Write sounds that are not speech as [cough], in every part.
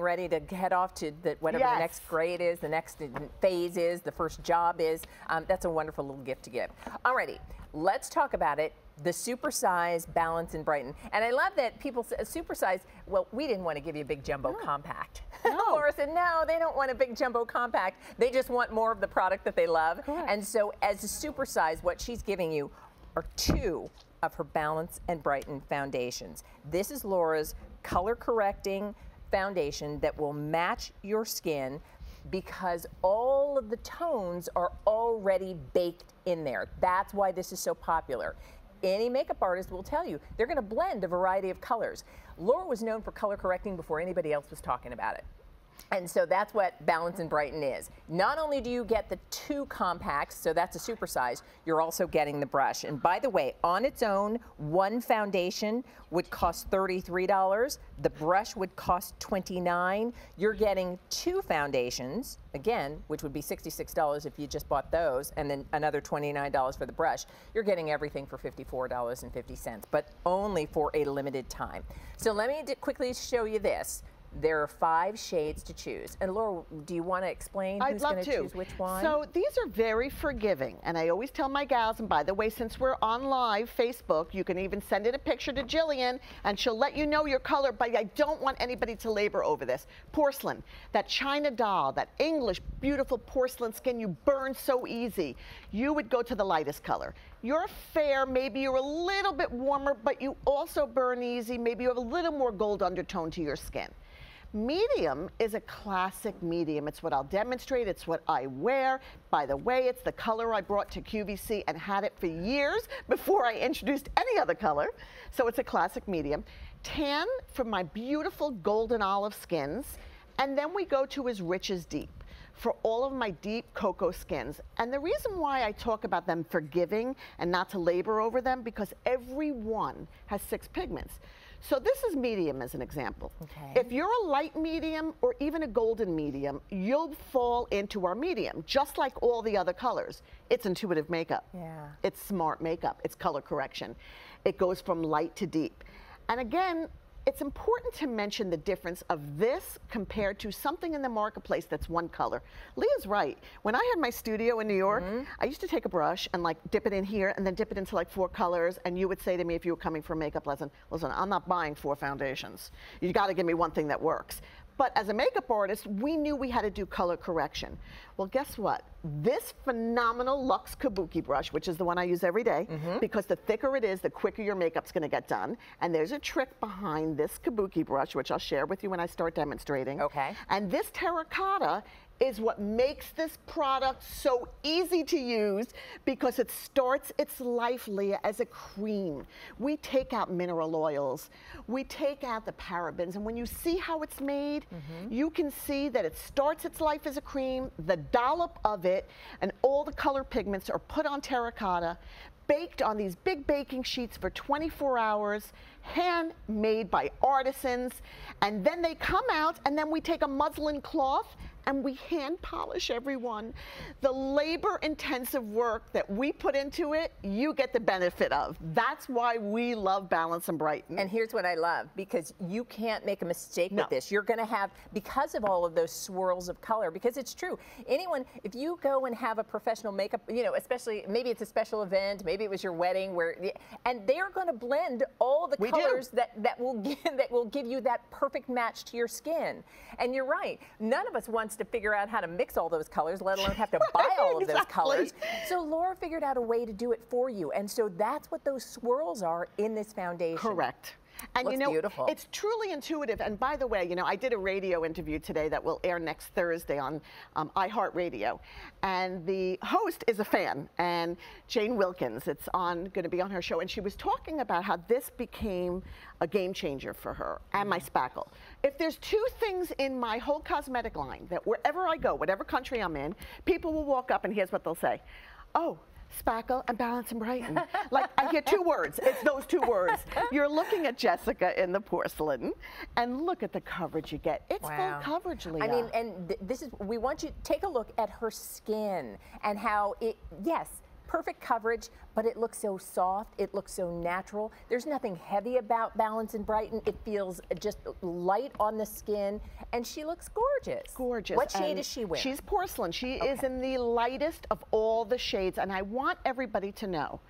ready to head off to the, whatever yes. the next grade is, the next phase is, the first job is. Um, that's a wonderful little gift to give. Alrighty, let's talk about it. The supersize balance and brighten. And I love that people say supersize, well, we didn't want to give you a big jumbo no. compact. [laughs] No. Laura said, no, they don't want a big jumbo compact. They just want more of the product that they love. Correct. And so as a supersize, what she's giving you are two of her balance and brighten foundations. This is Laura's color correcting foundation that will match your skin because all of the tones are already baked in there. That's why this is so popular. Any makeup artist will tell you they're going to blend a variety of colors. Laura was known for color correcting before anybody else was talking about it. And so that's what Balance and Brighten is. Not only do you get the two compacts, so that's a super size, you're also getting the brush. And by the way, on its own, one foundation would cost $33. The brush would cost 29. You're getting two foundations, again, which would be $66 if you just bought those, and then another $29 for the brush. You're getting everything for $54.50, but only for a limited time. So let me quickly show you this. There are five shades to choose. And Laura, do you want to explain I'd who's going to choose which one? So these are very forgiving. And I always tell my gals, and by the way, since we're on live Facebook, you can even send it a picture to Jillian and she'll let you know your color, but I don't want anybody to labor over this. Porcelain, that China doll, that English beautiful porcelain skin you burn so easy, you would go to the lightest color. You're fair, maybe you're a little bit warmer, but you also burn easy. Maybe you have a little more gold undertone to your skin. Medium is a classic medium. It's what I'll demonstrate. It's what I wear. By the way, it's the color I brought to QVC and had it for years before I introduced any other color. So it's a classic medium. Tan for my beautiful golden olive skins. And then we go to as rich as deep for all of my deep cocoa skins. And the reason why I talk about them forgiving and not to labor over them, because every one has six pigments. So this is medium as an example. Okay. If you're a light medium or even a golden medium, you'll fall into our medium, just like all the other colors. It's intuitive makeup. Yeah. It's smart makeup. It's color correction. It goes from light to deep. And again, it's important to mention the difference of this compared to something in the marketplace that's one color. Leah's right. When I had my studio in New York, mm -hmm. I used to take a brush and like dip it in here and then dip it into like four colors. And you would say to me if you were coming for a makeup lesson, listen, I'm not buying four foundations. You got to give me one thing that works. But as a makeup artist, we knew we had to do color correction. Well, guess what? This phenomenal Luxe Kabuki brush, which is the one I use every day, mm -hmm. because the thicker it is, the quicker your makeup's gonna get done. And there's a trick behind this Kabuki brush, which I'll share with you when I start demonstrating. Okay. And this terracotta is what makes this product so easy to use because it starts its life, Leah, as a cream. We take out mineral oils, we take out the parabens, and when you see how it's made, mm -hmm. you can see that it starts its life as a cream, the dollop of it, and all the color pigments are put on terracotta, baked on these big baking sheets for 24 hours, handmade by artisans, and then they come out and then we take a muslin cloth and we hand polish everyone. The labor intensive work that we put into it, you get the benefit of. That's why we love Balance and Brighten. And here's what I love, because you can't make a mistake no. with this. You're gonna have, because of all of those swirls of color, because it's true, anyone, if you go and have a professional makeup, you know, especially, maybe it's a special event, maybe it was your wedding, where, and they're gonna blend all the we colors that, that, will [laughs] give, that will give you that perfect match to your skin. And you're right, none of us wants to figure out how to mix all those colors, let alone have to [laughs] buy all of those colors. So Laura figured out a way to do it for you. And so that's what those swirls are in this foundation. Correct. And Looks you know, beautiful. it's truly intuitive. And by the way, you know, I did a radio interview today that will air next Thursday on um, iHeartRadio. And the host is a fan, and Jane Wilkins, it's on going to be on her show. And she was talking about how this became a game changer for her and my spackle. If there's two things in my whole cosmetic line that wherever I go, whatever country I'm in, people will walk up and here's what they'll say. Oh, Spackle and Balance and Brighten. [laughs] like I hear two words. It's those two words. You're looking at Jessica in the porcelain, and look at the coverage you get. It's wow. full coverage, Leah. I mean, and th this is we want you to take a look at her skin and how it. Yes, perfect coverage, but it looks so soft. It looks so natural. There's nothing heavy about Balance and Brighten. It feels just light on the skin, and she looks gorgeous. Gorgeous. What shade and is she wearing? She's porcelain. She Okay. is in the lightest of all the shades, and I want everybody to know.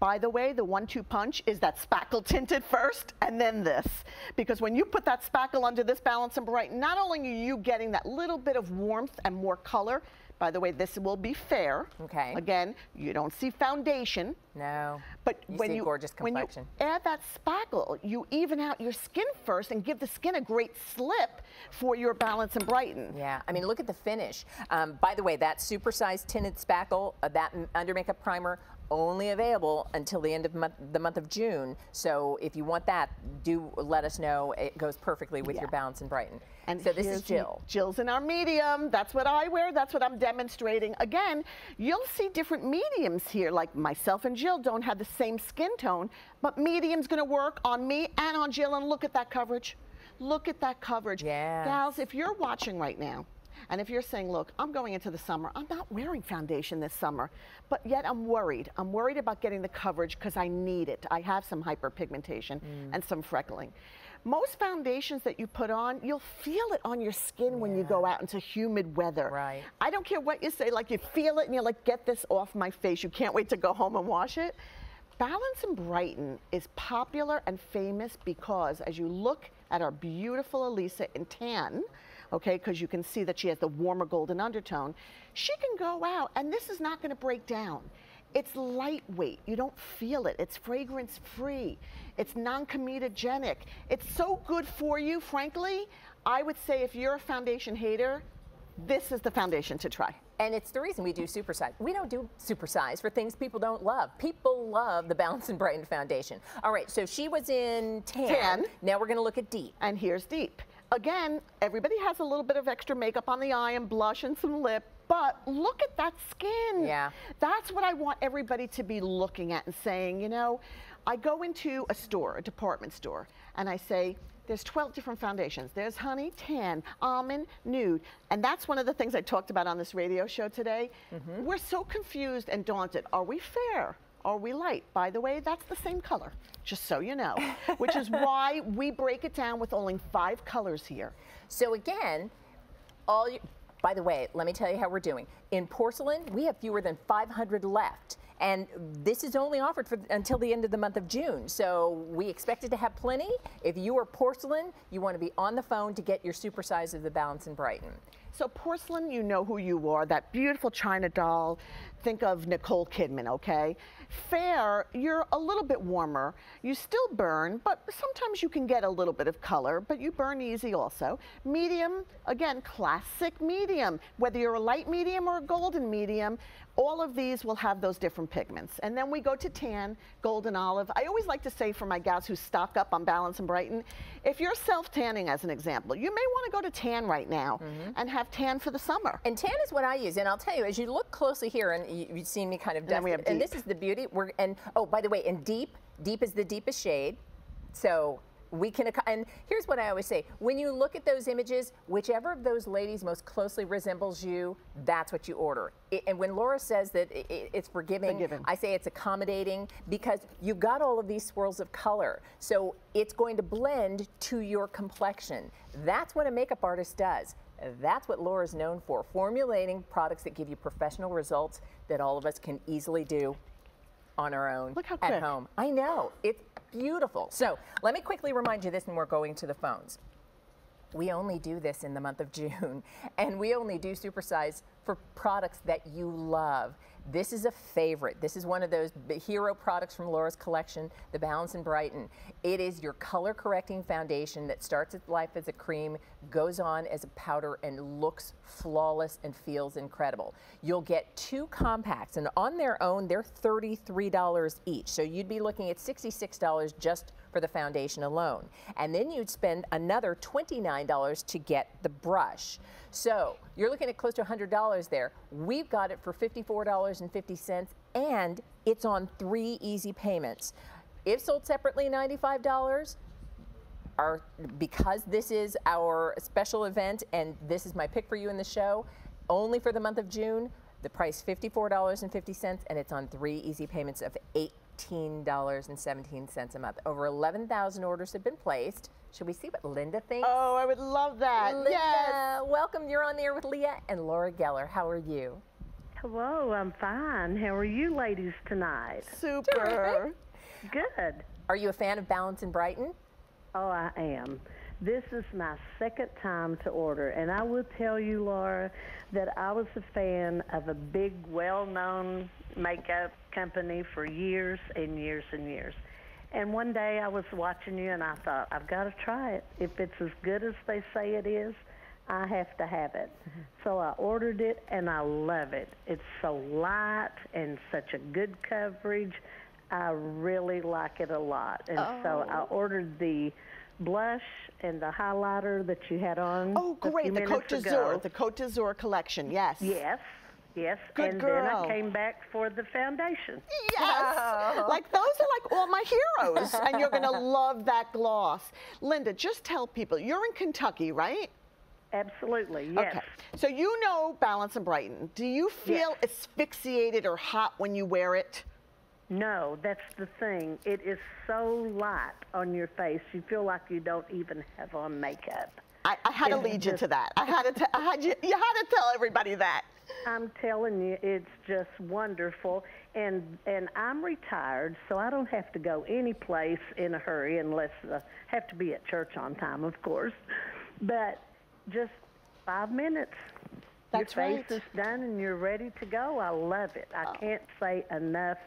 By the way, the one-two punch is that spackle tinted first and then this. Because when you put that spackle under this Balance and Brighten, not only are you getting that little bit of warmth and more color, by the way, this will be fair. Okay. Again, you don't see foundation. no. But You when you gorgeous when you complexion. add that spackle, you even out your skin first and give the skin a great slip for your balance and brighten. Yeah, I mean, look at the finish. Um, by the way, that supersized tinted spackle, uh, that under makeup primer, only available until the end of month, the month of June. So if you want that, do let us know. It goes perfectly with your Yeah. Balance and Brighten. And so this is Jill. Jill's in our medium. That's what I wear. That's what I'm demonstrating. Again, you'll see different mediums here. Like myself and Jill don't have the same skin tone, but medium's going to work on me and on Jill. And look at that coverage. Look at that coverage. Yes. Gals, if you're watching right now, and if you're saying, look, I'm going into the summer, I'm not wearing foundation this summer, but yet I'm worried. I'm worried about getting the coverage because I need it. I have some hyperpigmentation Mm. and some freckling. Most foundations that you put on, you'll feel it on your skin when you go out into humid weather. Right. I don't care what you say, like you feel it and you're like, get this off my face. You can't wait to go home and wash it. Balance and Brighten is popular and famous because as you look at our beautiful Elisa in tan, okay, because you can see that she has the warmer golden undertone, she can go out and this is not going to break down. It's lightweight. You don't feel it. It's fragrance free. It's non comedogenic. It's so good for you, frankly. I would say if you're a foundation hater, this is the foundation to try. And it's the reason we do supersize. We don't do supersize for things people don't love. People love the Balance and Brighten Foundation. All right, so she was in tan. Tan. Now we're going to look at deep. And here's deep. Again, everybody has a little bit of extra makeup on the eye and blush and some lip, but look at that skin. Yeah. That's what I want everybody to be looking at and saying, you know, I go into a store, a department store, and I say, there's 12 different foundations. There's honey, tan, almond, nude. And that's one of the things I talked about on this radio show today. Mm-hmm. We're so confused and daunted. Are we fair? Are we light? By the way, that's the same color, just so you know, which is [laughs] why we break it down with only five colors here. So again, all you, by the way, let me tell you how we're doing. In porcelain, we have fewer than 500 left. And this is only offered for, until the end of the month of June. So we expected to have plenty. If you are porcelain, you want to be on the phone to get your super size of the Balance in Brighten. So porcelain, you know who you are, that beautiful China doll. Think of Nicole Kidman, okay? Fair, you're a little bit warmer. You still burn, but sometimes you can get a little bit of color, but you burn easy also. Medium, again, classic medium. Whether you're a light medium or a golden medium, all of these will have those different pigments. And then we go to tan, golden olive. I always like to say for my gals who stock up on Balance and Brighten, if you're self-tanning as an example, you may want to go to tan right now mm-hmm. and have tan for the summer. And tan is what I use, and I'll tell you, as you look closely here, and you, you've seen me kind of then dust we it, have and this is the beauty. We're and oh, by the way, in deep, deep is the deepest shade, so we can. And here's what I always say: when you look at those images, whichever of those ladies most closely resembles you, that's what you order. I- and when Laura says that i- i- it's forgiving, Forgiving. I say it's accommodating because you've got all of these swirls of color, so it's going to blend to your complexion. That's what a makeup artist does. That's what Laura's known for, formulating products that give you professional results that all of us can easily do on our own Look how at home. I know, it's beautiful. So let me quickly remind you this and we're going to the phones. We only do this in the month of June, [laughs] and we only do supersize for products that you love. This is a favorite. This is one of those hero products from Laura's collection, the Balance and Brighten. It is your color correcting foundation that starts its life as a cream, goes on as a powder, and looks flawless and feels incredible. You'll get two compacts, and on their own, they're $33 each. So you'd be looking at $66 just for the foundation alone. And then you'd spend another $29 to get the brush. So you're looking at close to $100 there. We've got it for $54.50 and it's on three easy payments. If sold separately, $95. Our, because this is our special event and this is my pick for you in the show, only for the month of June, The price $54.50 and it's on three easy payments of $18.17 a month. Over 11,000 orders have been placed. Should we see what Linda thinks? Oh, I would love that. Linda, yes. welcome. You're on the air with Leah and Laura Geller. How are you? Hello, I'm fine. How are you ladies tonight? Super. Good. Are you a fan of Balance in Brighten? Oh, I am. This is my second time to order, and I will tell you, Laura, that I was a fan of a big, well known makeup company for years and years and years. And one day I was watching you, and I thought, I've got to try it. If it's as good as they say it is, I have to have it. Mm-hmm. So I ordered it, and I love it. It's so light and such a good coverage. I really like it a lot. And oh. so I ordered the blush and the highlighter that you had on. Oh, great. The Cote d'Azur, the Cote d'Azur collection, yes. Yes. Yes, Good and girl. then I came back for the foundation. Yes, oh. like those are like all my heroes, and you're gonna [laughs] love that gloss. Linda, just tell people you're in Kentucky, right? Absolutely, yes. Okay, so you know Balance and Brighten. Do you feel yes. asphyxiated or hot when you wear it? No, that's the thing. It is so light on your face. You feel like you don't even have on makeup. I, I had to lead you to that. I had to. I had you, you had to tell everybody that. I'm telling you, it's just wonderful. And and I'm retired, so I don't have to go any place in a hurry unless I uh, have to be at church on time, of course. But just five minutes. That's Your face right. is done and you're ready to go. I love it. I oh. can't say enough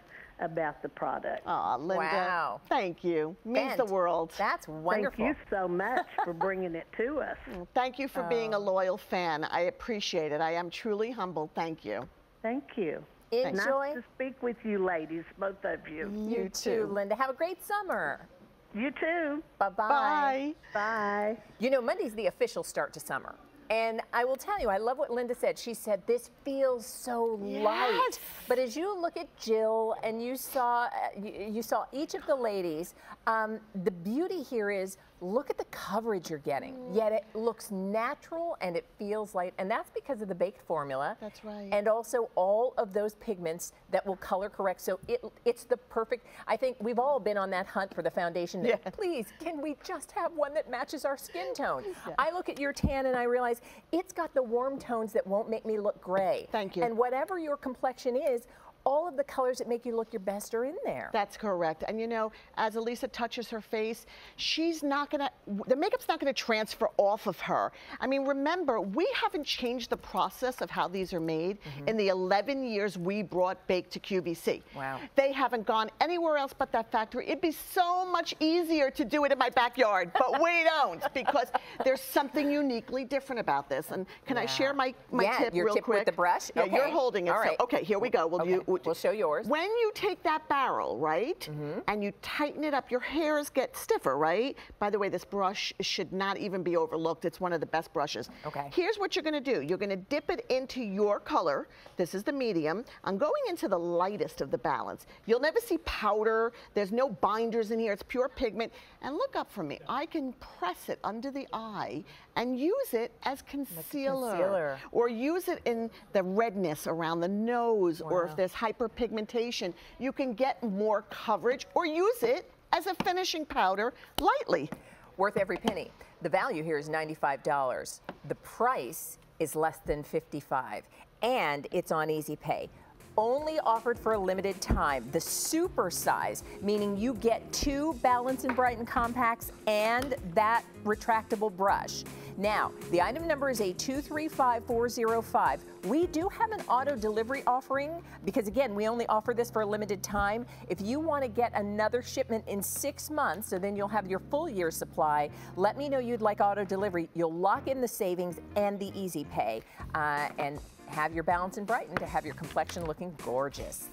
about the product. Oh, Linda. Wow. Thank you. Means the world. That's wonderful. Thank you so much for bringing it to us. [laughs] Mm, thank you for oh. being a oh. loyal fan. I appreciate it. I am truly humbled. Thank you. Thank you. Enjoy. Nice to speak with you ladies, both of you. Mm, you, you too, Linda. Have a great summer. You too. Bye-bye. Bye. Bye. You know, Monday's the official start to summer. And I will tell you, I love what Linda said. She said, this feels so yes. light. But as you look at Jill and you saw, uh, you, you saw each of the ladies, um, the beauty here is look at the coverage you're getting. Mm. Yet it looks natural and it feels light. And that's because of the baked formula. That's right. And also all of those pigments that will color correct. So it, it's the perfect, I think we've all been on that hunt for the foundation. That, yeah. Please, can we just have one that matches our skin tone? Yeah. I look at your tan and I realize it's got the warm tones that won't make me look gray. Thank you. And whatever your complexion is, all of the colors that make you look your best are in there. That's correct. And you know, as Elisa touches her face, she's not gonna, the makeup's not gonna transfer off of her. I mean, remember, we haven't changed the process of how these are made mm -hmm. in the 11 years we brought Bake to QVC. Wow. They haven't gone anywhere else but that factory. It'd be so much easier to do it in my backyard, but we [laughs] don't because there's something uniquely different about this. And can I share my, my yeah, tip your real tip quick? with the brush? Yeah, okay. you're holding it. All right. So, okay, here we go. Will okay. you We'll show yours. When you take that barrel, right, mm -hmm. and you tighten it up, your hairs get stiffer, right? By the way, this brush should not even be overlooked. It's one of the best brushes. Okay. Here's what you're gonna do. You're gonna dip it into your color. This is the medium. I'm going into the lightest of the balance. You'll never see powder. There's no binders in here. It's pure pigment. And look up for me. I can press it under the eye and use it as concealer. concealer. Or use it in the redness around the nose wow. or if there's hyperpigmentation, you can get more coverage or use it as a finishing powder lightly. Worth every penny. The value here is $95. The price is less than 55 and it's on easy pay only offered for a limited time. The super size, meaning you get two Balance and Brighten compacts and that retractable brush. Now, the item number is A235405. We do have an auto delivery offering because, again, we only offer this for a limited time. If you want to get another shipment in six months, so then you'll have your full year supply, let me know you'd like auto delivery. You'll lock in the savings and the easy pay. Uh, and have your balance and brighten to have your complexion looking gorgeous.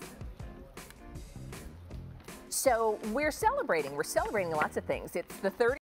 So we're celebrating. We're celebrating lots of things. It's the 30